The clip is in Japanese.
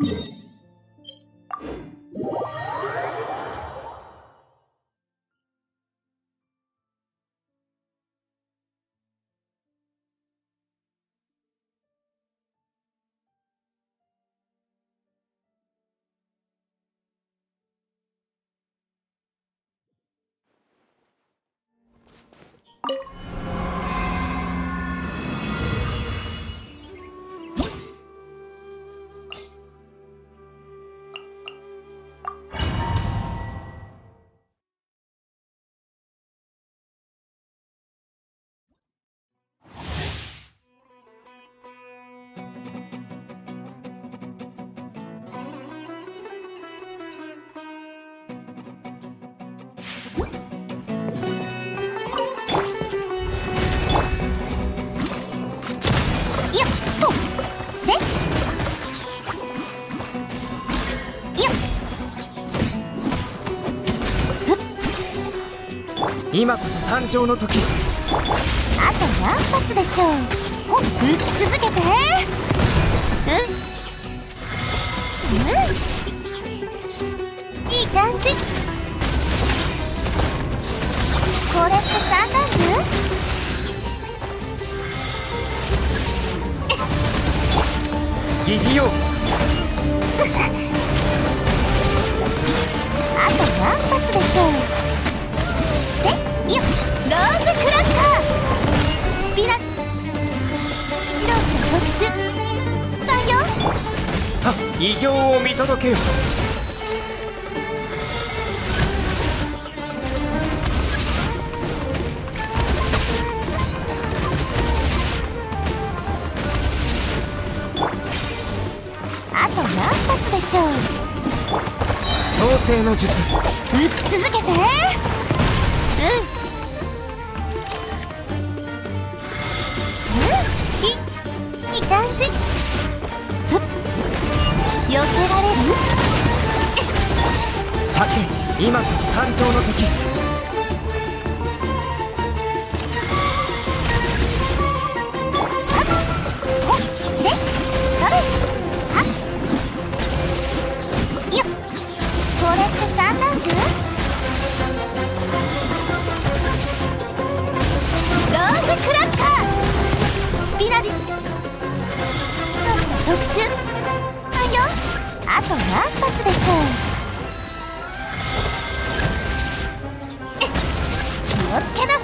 you 今こそ誕生の時。あと何発でしょう？ほ打ち続けて。うん。うん。いい感じ。これって三段疑似用。あと何発でしょう？偉業を見届けよあと何発でしょう？創世の術。打ち続けて避けられる。さて今こそ誕生の時。気をつけなさい。